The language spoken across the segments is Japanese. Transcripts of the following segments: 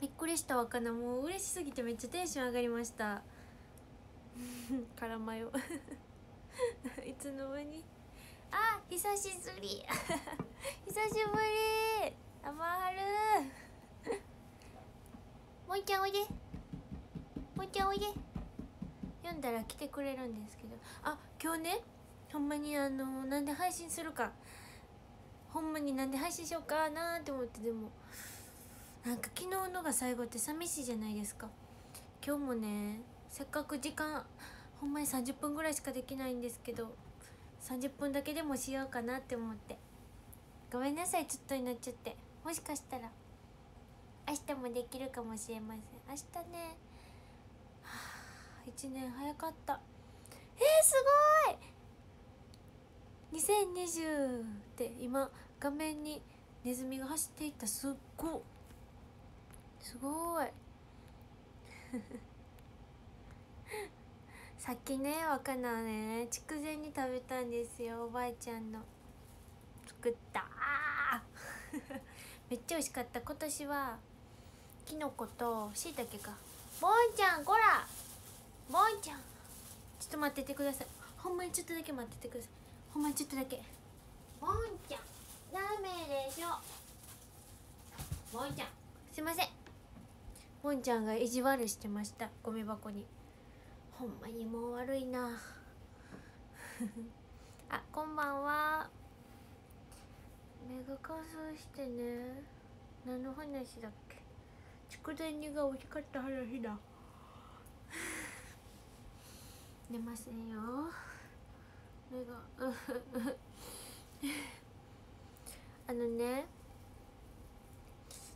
びっくりしたわかなもう嬉しすぎてめっちゃテンション上がりました。からまよいつの間に？あ久しぶり。久しぶり。あまはるもう一ちゃんおいで。もう一ちゃんおいで。読んだら来てくれるんですけど。あ今日ねほんまにあのなんで配信するか。ほんまになんで配信しようかなって思ってでもなんか昨日のが最後って寂しいじゃないですか。今日もねせっかく時間ほんまに30分ぐらいしかできないんですけど30分だけでもしようかなって思って。ごめんなさいちょっとになっちゃって。もしかしたら明日もできるかもしれません。明日ねはあ1年早かった。えー、すごい！2020って今画面にネズミが走っていった。すっごい。すごい。さっきね若菜ね筑前に食べたんですよおばあちゃんの。作った。めっちゃ美味しかった。今年はきのことしいたけか。ボンちゃんこら。ボンちゃん。ちょっと待っててください。ほんまにちょっとだけ待っててください。ほんまにちょっとだけ。ボンちゃん。ダメでしょ。ボンちゃん。すいません。ボンちゃんが意地悪してました。ゴミ箱に。ほんまにもう悪いな。あこんばんは。目が乾燥してね。何の話だっけ。筑前煮が美味しかった話だ。寝ませんよ。目が。あのね。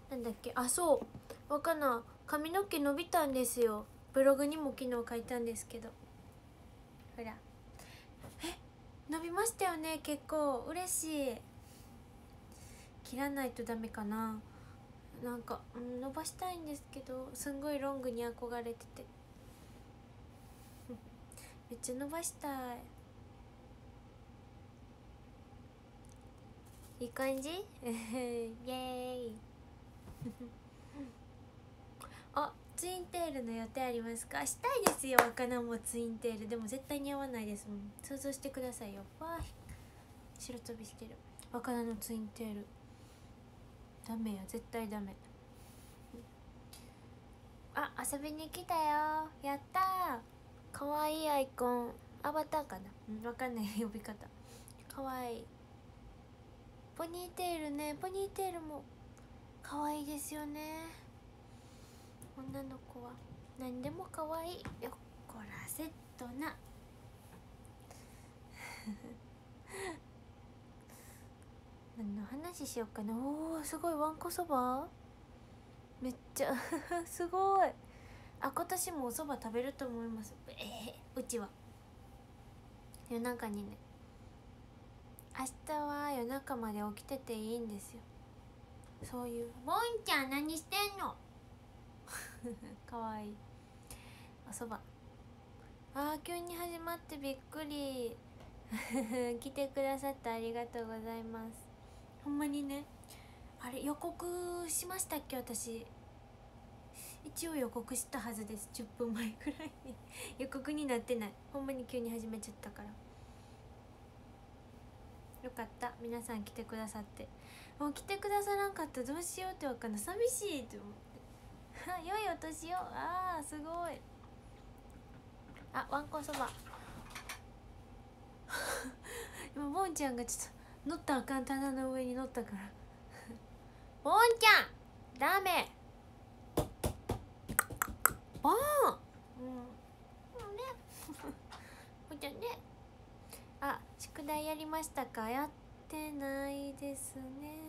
なんだっけ。あそう。わかな髪の毛伸びたんですよ。ブログにも昨日書いたんですけど。ほら。え伸びましたよね。結構嬉しい。切らないとダメかな。なんか、うん、伸ばしたいんですけどすんごいロングに憧れてて。めっちゃ伸ばしたい。いい感じ？イエーイ。ツインテールの予定ありますか？したいですよ。若菜もツインテール。でも絶対似合わないですもん。想像してくださいよ。わー白飛びしてる。若菜のツインテール。ダメや絶対ダメ。あ遊びに来たよ。やったー。かわいいアイコン。アバターかな？うんわかんない。呼び方。かわい。いポニーテールね。ポニーテールもかわいいですよね。女の子は何でもかわいよ。っこらセットな。何の話しようかな。おーすごい。わんこそば？めっちゃ。すごい。あ今年もおそば食べると思います。えー、うちは。夜中にね。明日は夜中まで起きてていいんですよ。そういう。ボンちゃん何してんの？かわいい。おそばあー急に始まってびっくり。来てくださってありがとうございます。ほんまにね。あれ予告しましたっけ？私。一応予告したはずです。10分前くらいに。予告になってない。ほんまに急に始めちゃったから。よかった。皆さん来てくださって。もう来てくださらんかったどうしようってわかんない。寂しいって思って 良いお年を。あーすごい。あわんこそば。今ボンちゃんがちょっと乗ったらあかん棚の上に乗ったから。ボンちゃんダメ。ボン。うん。ねボンちゃんねあ宿題やりましたか？やってないですね。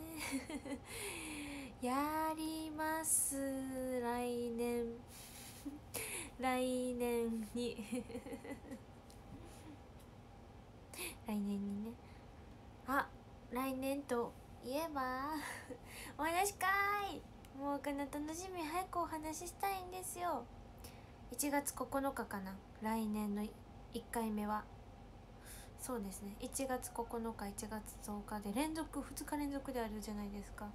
やります。来年。来年に。来年にね。あ来年といえば お話かいもうかな楽しみ早くお話ししたいんですよ。1月9日かな。来年の1回目は。そうですね。1月9日1月10日で連続2日連続であるじゃないですか。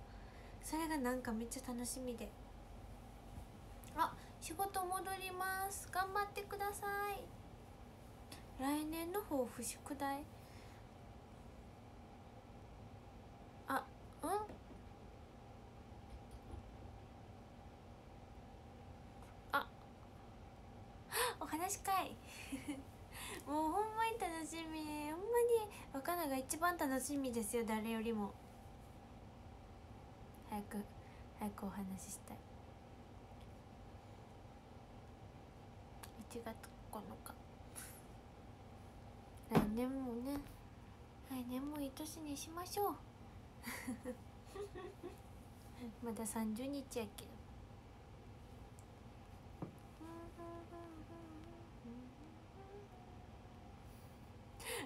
それがなんかめっちゃ楽しみで。あ仕事戻ります。頑張ってください。来年の抱負宿題あうん？あ。お話かい もうほんまに楽しみ。ほんまに若菜が一番楽しみですよ誰よりも。早く早くお話ししたい。1月9日。来年もね。来年もいい年にしましょう。まだ30日やけど。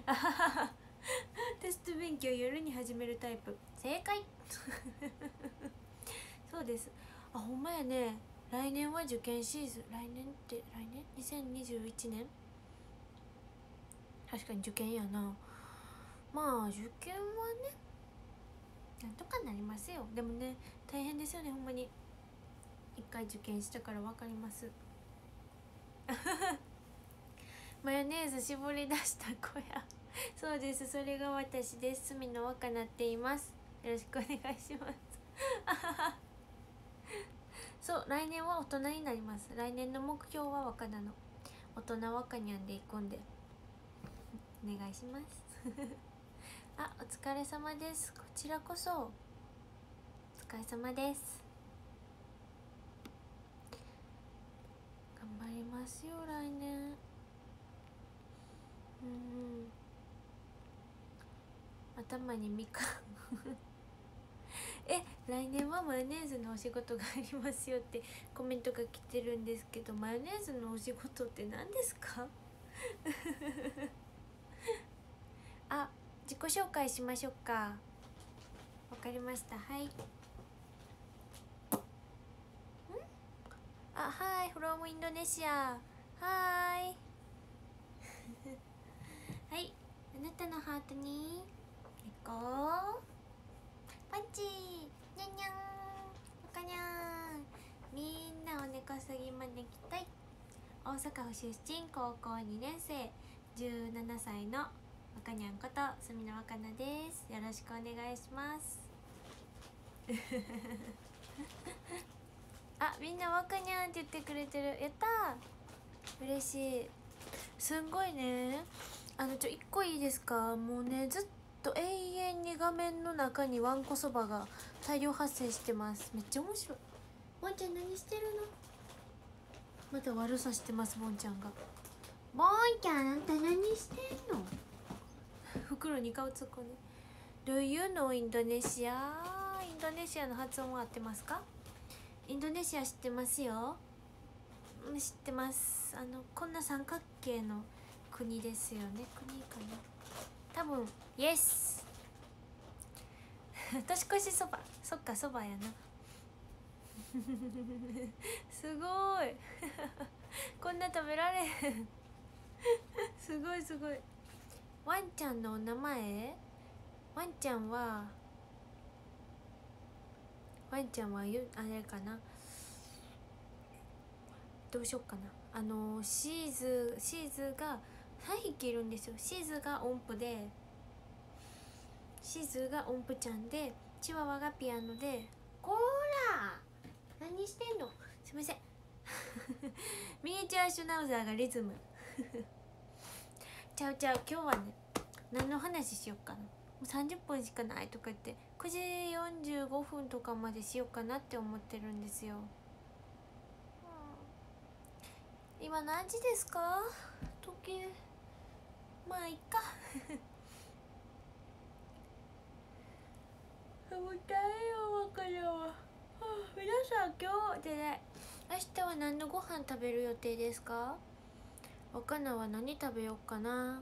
あはははテスト勉強夜に始めるタイプ。正解。そうです。あほんまやね。来年は受験シーズン。来年って来年？2021年？確かに受験やな。まあ受験はねなんとかなりますよ。でもね大変ですよねほんまに。一回受験したから分かります。マヨネーズ絞り出した子や そうです。それが私です隅の若菜っています。よろしくお願いします。そう来年は大人になります。来年の目標は若菜の。大人若にゃんでいくんで。お願いします。あお疲れ様です。こちらこそ。お疲れ様です。頑張りますよ来年。うん。頭にみかんえ来年はマヨネーズのお仕事がありますよってコメントが来てるんですけどマヨネーズのお仕事って何ですか？あ自己紹介しましょうか。わかりました。はい。ん？あはい。from インドネシア。はいはいあなたのハートにこうパンチにゃんにゃんおかにゃんみんなお根こそぎまできたい大阪府出身高校2年生17歳の若にゃんこと住野若菜です。よろしくお願いします。あみんな若にゃんって言ってくれてる。やった。ー嬉しい。すんごいね。あのちょ一個いいですか？もうねずっと永遠に画面の中にわんこそばが大量発生してます。めっちゃ面白い。ボンちゃん何してるの？また悪さしてますボンちゃんが。ボンちゃんあんた何してんの？袋に顔突っ込んで。Do you know インドネシアインドネシアの発音は合ってますか？インドネシア知ってますよ。うん知ってます。あのこんな三角形の国ですよね。国かな？多分イエス年越しそば。そっかそばやな すごい。こんな食べられへん。すごいすごい。ワンちゃんのお名前？ワンちゃんはワンちゃんはゆあれかな？どうしよっかな。あのシーズシーズが3匹いるんですよ。シーズが音符でシーズが音符ちゃんでチワワがピアノでこら！何してんの？すいません。ミニチュアシュナウザーがリズム。ちゃうちゃう。今日はね何の話しよっかな。もう30分しかないとか言って9時45分とかまでしようかなって思ってるんですよ、今何時ですか？時計。まあいっか。重たいよわかるわ、皆さん今日でね明日は何のご飯食べる予定ですか？わかなは何食べようかな？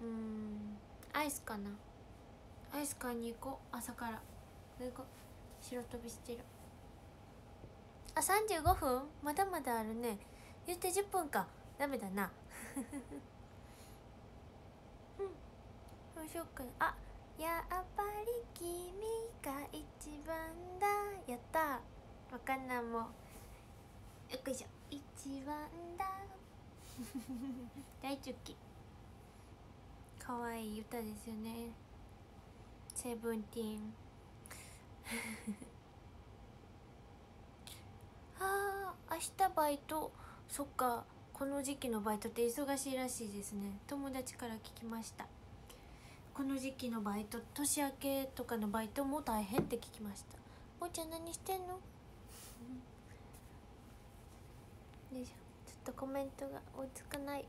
うんアイスかな。アイス買いに行こう。朝から。行こう。白飛びしてる。あ35分？まだまだあるね。言って10分か。ダメだな。うん。どうしようかあやっぱり君が一番だ。やった。わかんない。もよっこいしょ。一番だ。大チョキ。可愛い歌ですよね。セブンティーン。あー明日バイト。そっか。この時期のバイトって忙しいらしいですね。友達から聞きました。この時期のバイト年明けとかのバイトも大変って聞きましたおーちゃん何してんのよいしょちょっとコメントが追いつかない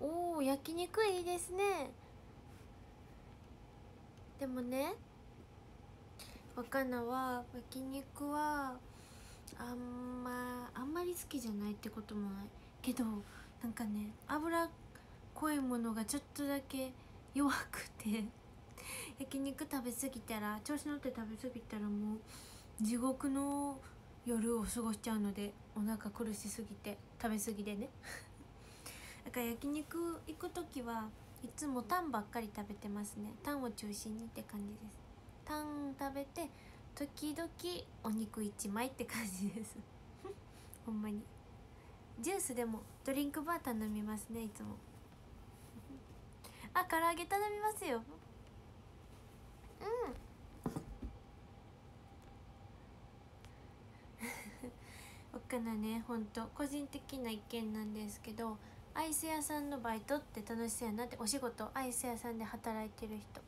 おお焼肉いいですねでもね若菜は焼肉はあんまあんまり好きじゃないってこともない。けどなんかね脂っこいものがちょっとだけ弱くて焼肉食べ過ぎたら調子乗って食べ過ぎたらもう地獄の夜を過ごしちゃうのでお腹苦しすぎて食べ過ぎでね。だから焼肉行く時はいつもタンばっかり食べてますね。タンを中心にって感じです。タン食べて時々お肉1枚って感じです。ほんまに。ジュースでもドリンクバー頼みますねいつも。あ唐揚げ頼みますよ。うん。おっかなねほんと。個人的な意見なんですけどアイス屋さんのバイトって楽しそうやなってお仕事アイス屋さんで働いてる人。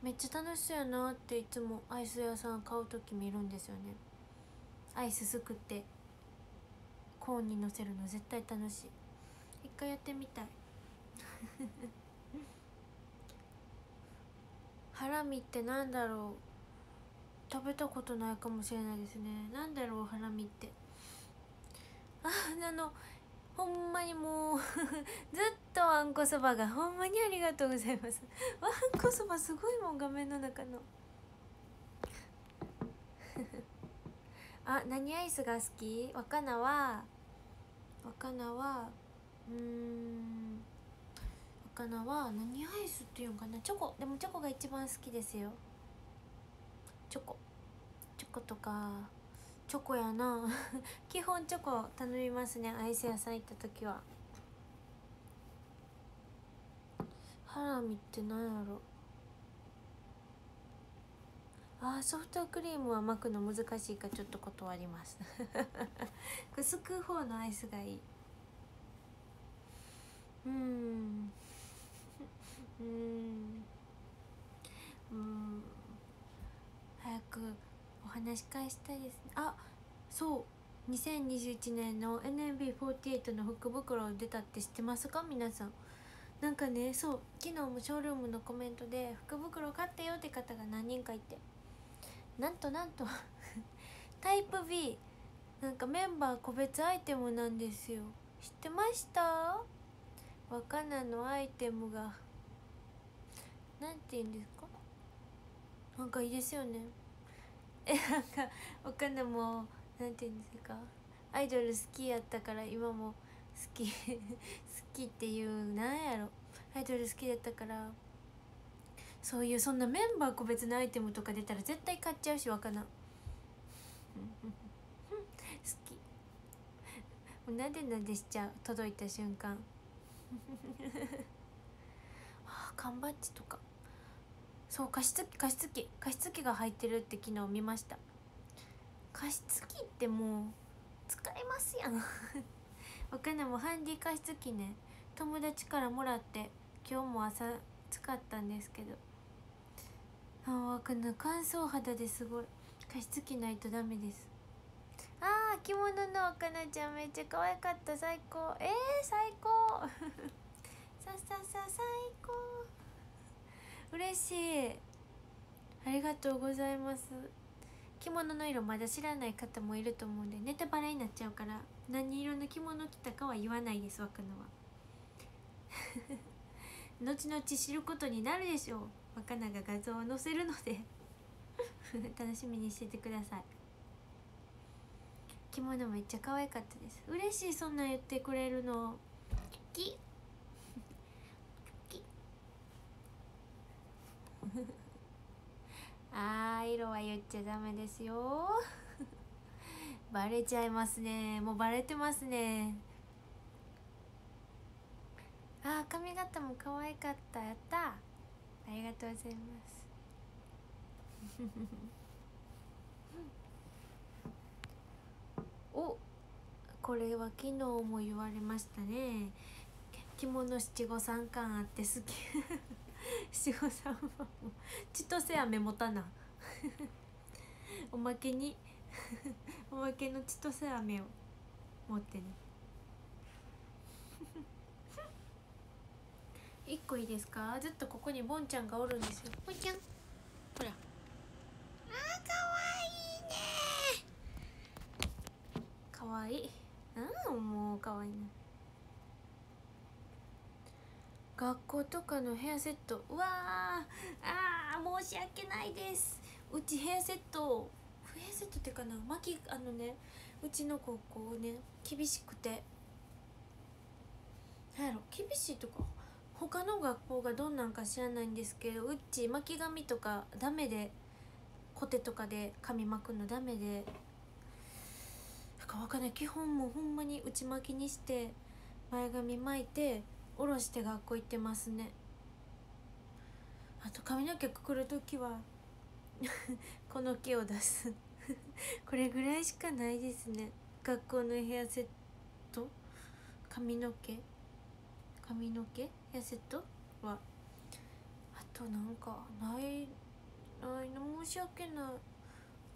めっちゃ楽しそうやなっていつもアイス屋さん買う時見るんですよね。アイスすくって。コーンにのせるの絶対楽しい。一回やってみたい。ハラミってなんだろう。食べたことないかもしれないですね。なんだろうハラミって。ああのほんまにもう ずっとわんこそばがほんまにありがとうございます。わんこそばすごいもん画面の中の。あ何アイスが好き？若菜は若菜はうーん若菜は何アイスっていうんかな？チョコ。でもチョコが一番好きですよ。チョコ。チョコとかチョコやな。基本チョコ頼みますねアイス屋さん行った時は。ハラミって何やろ？あソフトクリームは巻くの難しいかちょっと断ります。これすくう方のアイスがいい。うん。うんうん。早くお話し会したいです。ねあそう。2021年の NMB48 の福袋出たって知ってますか？皆さん。なんかねそう。昨日もショールームのコメントで福袋買ったよって方が何人かいて。なんとなんと タイプ B なんかメンバー個別アイテムなんですよ。知ってました？若菜のアイテムが。なんて言うんですか？なんかいいですよね。えなんか若菜もなんて言うんですか？アイドル好きやったから今も好き 好きっていうなんやろ？アイドル好きだったからそういうそんなメンバー個別のアイテムとか出たら絶対買っちゃうし若菜。好き。もうなでなでしちゃう？届いた瞬間。あ缶バッジとか。そう加湿器加湿器。加湿器が入ってるって昨日見ました。加湿器ってもう使えますやん。お金もハンディ加湿器ね。友達からもらって今日も朝使ったんですけど。あわかんない乾燥肌ですごい。加湿器ないとダメです。あー着物のおかなちゃんめっちゃ可愛かった。最高。えー、最高。さささ最高。嬉しい。ありがとうございます。着物の色まだ知らない方もいると思うんでネタバレになっちゃうから何色の着物着たかは言わないです若菜は。後々知ることになるでしょう。若菜が画像を載せるので 楽しみにしててください。着物めっちゃ可愛かったです。嬉しいそんなん言ってくれるの。きき あー色は言っちゃダメですよ。バレちゃいますね。もうバレてますね。あー髪型も可愛かった。やったありがとうございます。おこれは昨日も言われましたね。着物七五三感あって好き。七五三はも。う千歳飴持たな。おまけに。おまけの千歳飴を持ってね。一個いいですか？ずっとここにボンちゃんがおるんですよ。ボンちゃん。ほら。あーかわいいね。かわいい。うんもうかわいいね学校とかのヘアセット。うわーあー申し訳ないです。うちヘアセット。ヘアセットっていうかな巻きあのねうちの高校ね厳しくて。なんやろ厳しいとか？他の学校がどんなんか知らないんですけどうち巻き髪とかダメでコテとかで髪巻くのダメでなんかわかんない。基本もうほんまに内巻きにして前髪巻いて下ろして学校行ってますね。あと髪の毛くくる時は この毛を出す。これぐらいしかないですね。学校のヘアセット。髪の毛。髪の毛。ヘアセット？はあとなんかないないの申し訳ない。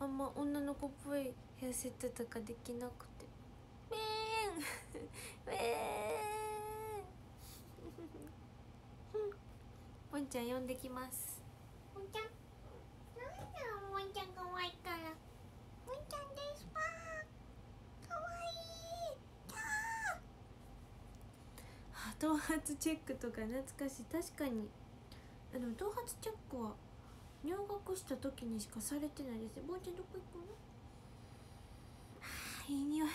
あんま女の子っぽいヘアセットとかできなくて。めーん。めーん。もん。ちゃん呼んできます。もんちゃん。なんだもんちゃん可愛いからもんちゃんですか可愛いあ頭髪チェックとか懐かしい。確かに。あでも頭髪チェックは入学した時にしかされてないです。ねぼんちゃんどこ行くの？あいい匂い。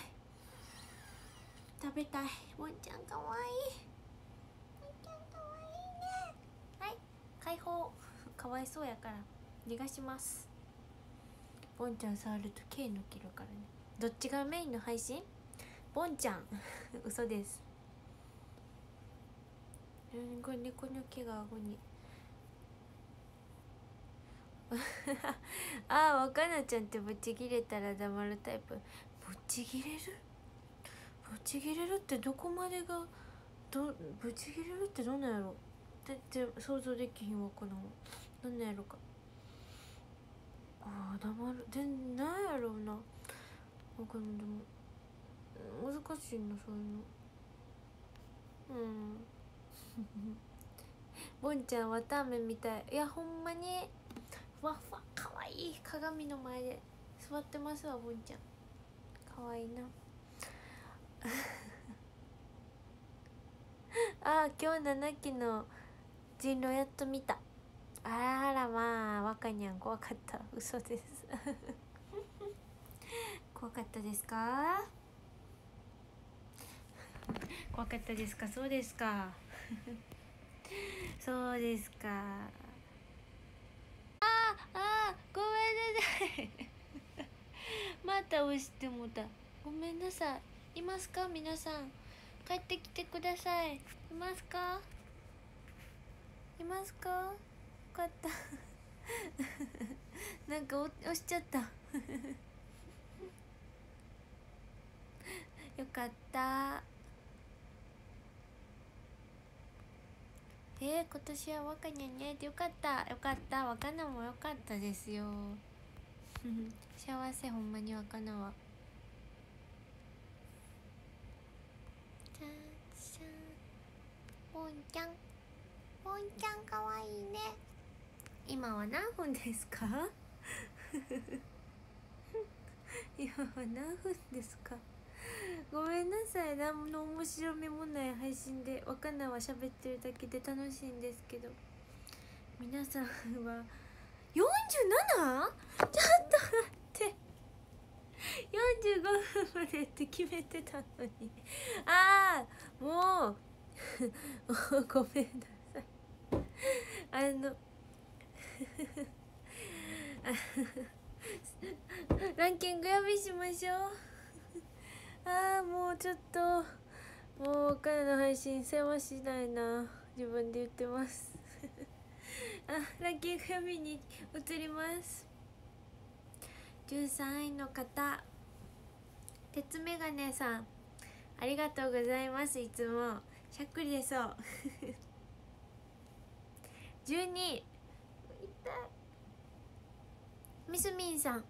食べたい。ぼんちゃんかわいい。ぼんちゃんかわいいね。はい。解放。かわいそうやから。逃がします。ぼんちゃん触ると毛抜けるからね。どっちがメインの配信？ぼんちゃん。嘘です。これ猫の毛が顎に。ああ若菜ちゃんってぶち切れたら黙るタイプ。ぶち切れる？ぶち切れるってどこまでがどぶち切れるってどんなんやろ？全然想像できひんわこの。どんなんやろか。ああ黙る。全なんやろうな。わかんでも難しいなそういうの。うん。ボンちゃんわたあめみたい。いやほんまに。ふわふわかわいい。鏡の前で座ってますわボンちゃん。かわいいな。あー今日7期の人狼やっと見た。あらあらまあ若にゃん。怖かった。嘘です。怖かったですか？怖かったですか？そうですか。そうですか。ああごめんなさい。また押してもた。ごめんなさい。いますか？皆さん。帰ってきてください。いますか？いますか？よかった。なんか押しちゃった。よかった。えー、今年は若にゃにゃえてよかった。よかった。若菜もよかったですよ。幸せほんまに若菜は。ちゃんちゃんぼんちゃん。ぼんちゃんかわいいね。今は何分ですか？今は何分ですか？ごめんなさい。何の面白みもない配信で若菜は喋ってるだけで楽しいんですけど。皆さんは 47? ちょっと待って。45分までって決めてたのに。ああもう。ごめんなさい。あの ランキング呼びしましょう。ああもうちょっともう彼の配信世話しないな。自分で言ってます。あランキング呼びに移ります。13位の方。鉄メガネさん。ありがとうございます。いつも。しゃっくり出そう。12痛いみすみんさん。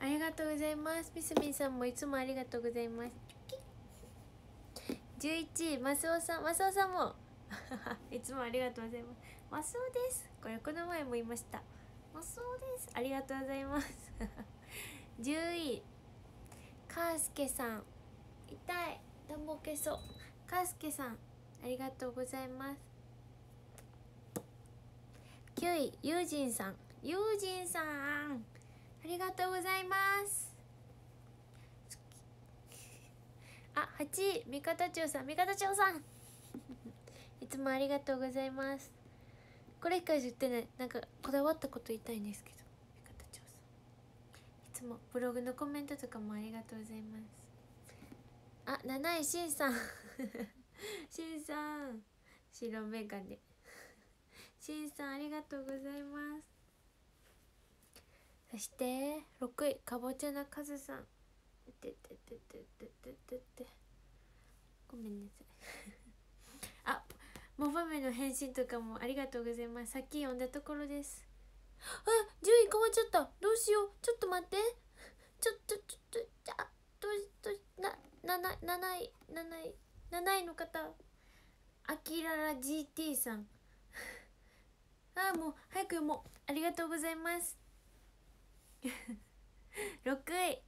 ありがとうございます。みすみんさんもいつもありがとうございます。11位マスオさん。マスオさんも。いつもありがとうございます。マスオです。これこの前も言いました。マスオです。ありがとうございます。10位カースケさん。痛い。暖房消そう。カースケさんありがとうございます。9位ユージンさん。ユージンさん。ありがとうございます。あ、8位味方長さん味方長さん。いつもありがとうございます。これ以外言ってないなんかこだわったこと言いたいんですけど味方長さん。いつもブログのコメントとかもありがとうございます。あ、7位しんさん。しんさん。白メガネ。しんさんありがとうございます。そして6位かぼちゃなかずさん。てててててててて。ごめんなさい。あモバメの返信とかもありがとうございます。さっき読んだところです。あ順位変わっちゃった。どうしよう。ちょっと待って。ちょちょちょちょじゃどうしどうな7 7位7位7位の方。あきらら GT さん。あもう早く読もう。ありがとうございます。6位。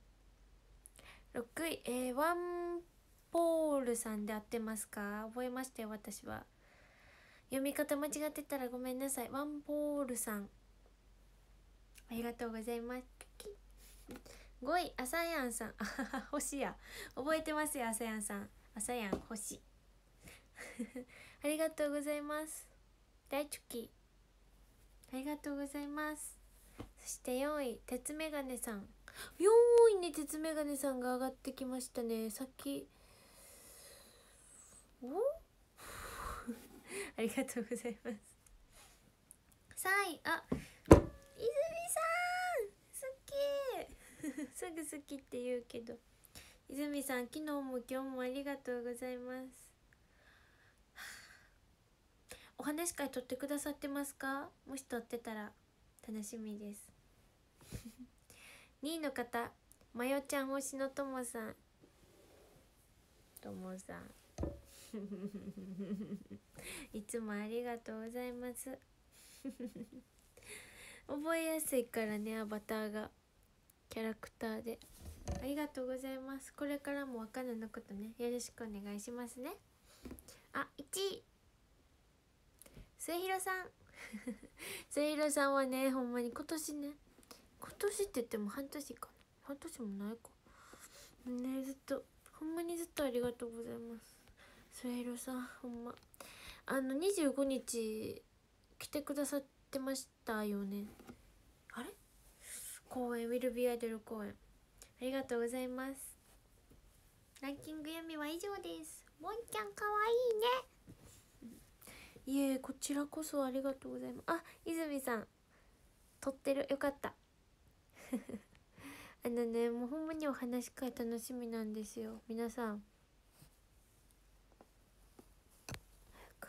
6位。えー、ワンポールさんで合ってますか？覚えましたよ私は。読み方間違ってたらごめんなさい。ワンポールさん。ありがとうございます。5位あさやんさん。あはは星や。覚えてますよあさやんさん。あさやん星。ありがとうございます。大チョキありがとうございます。そして4位鉄メガネさん。4位に鉄メガネさんが上がってきましたね。さっき。お？ありがとうございます。3位。あ泉さん！好き すぐ好きって言うけど。泉さん昨日も今日もありがとうございます。お話会撮ってくださってますか？もし撮ってたら楽しみです。2位の方まよちゃん推しのともさん。ともさん。いつもありがとうございます。覚えやすいからねアバターが。キャラクターで。ありがとうございます。これからも若菜のことね。よろしくお願いしますね。あ1位末広さん。末広さんはねほんまに今年ね今年って言っても半年か半年もないか。ねずっとほんまにずっとありがとうございます。末広さんほんま。あの25日来てくださってましたよね。あれ？公演ウィルビアイドル公演。ありがとうございます。ランキング読みは以上です。もんちゃんかわいいね。いえこちらこそありがとうございます。あ泉さん。撮ってる。よかった。あのねもうほんまにお話し会楽しみなんですよ。皆さん。早く。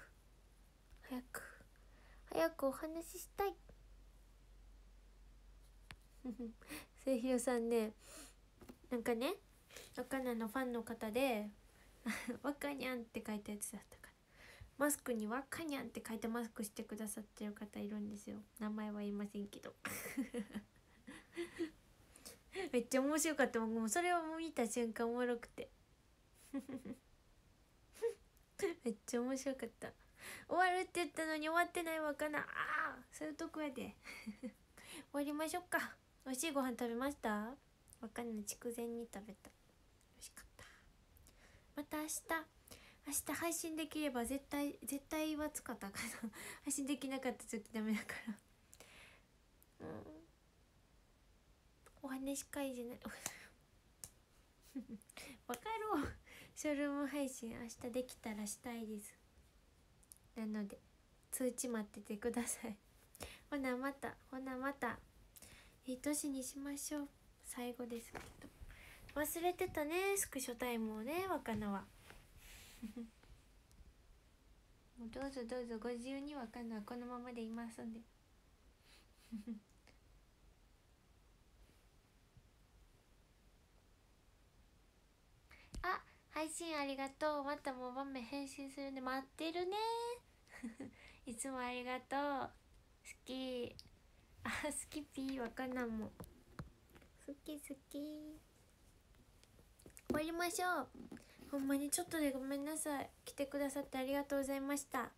早く。早くお話ししたい。末広さんねなんかね若菜のファンの方で「若にゃん」って書いたやつだったから。マスクに「若にゃん」って書いてマスクしてくださってる方いるんですよ。名前は言いませんけど。めっちゃ面白かった。もうそれを見た瞬間おもろくて。めっちゃ面白かった。終わるって言ったのに終わってないわかな。ああそういうとこやで。終わりましょうか。美味しいご飯食べました？わかんない。筑前に食べた。美味しかった。また明日。明日配信できれば絶対絶対は使ったかな 配信できなかった時ダメだから。うん。金しかいじゃない。わかろうショールーム配信明日できたらしたいです。なので通知待っててください。ほなまた。ほなまた。いい年にしましょう。最後ですけど。忘れてたねスクショタイムをね若菜は。もうどうぞどうぞご自由に若菜はこのままでいますんで。あ配信ありがとう。またもう場面返信するんで待ってるね。いつもありがとう。好き。あ好きピーわかんないも。ん好き好き。終わりましょう。ほんまにちょっとでごめんなさい。来てくださってありがとうございました。